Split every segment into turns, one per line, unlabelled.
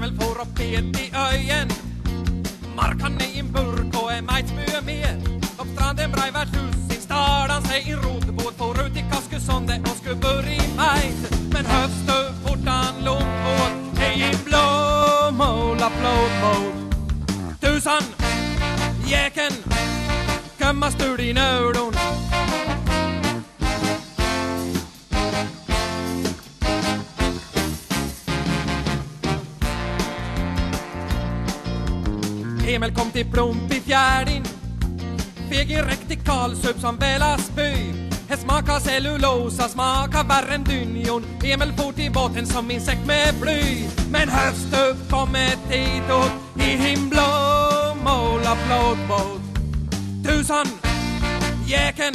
vet i öjen. Markan är i en burk och en majsbue med Upp stranden bredvid värdshus, star han sig i en rodbåt For ut i Kaskusonde och skulle börja i majt Men höfstö fort han långbåt Hej i blå måla plåtbåt Tusan, jäken, kömmas ur din öron. Emil kom till Plump i fjärdin. Feg i riktig karlsup som Välasby. Här smaka cellulosa, smaka värre än dynion. Emil for till båten som insekt med bly Men höstupp kommer ditåt i himblå måla plåtbåt. Tusan, jäken,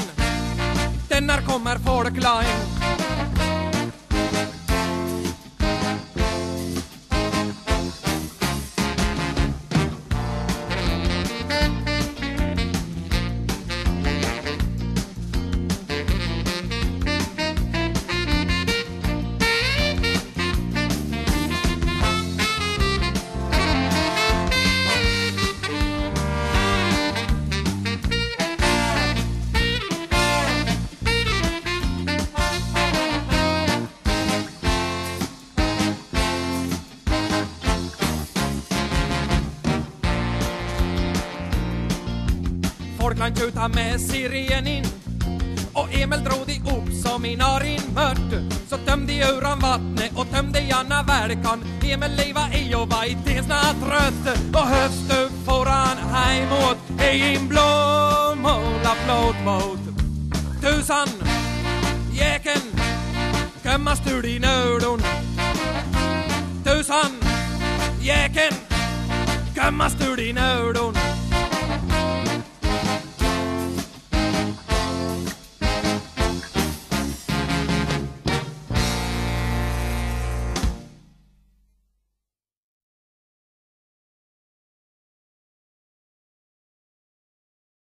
denna kommer folkline Folkland tjuta med sirenin. Och Emil drog de upp som i narin mört Så tömde ur han vattnet och tömde Janna välkan Emil leva i och var i tesna trött. Och höst upp får han hemåt i en blå måla plåtbåt Tusan, jäken, kömmas ur din öron Tusan, jäken, kömmas ur din öron